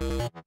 Right.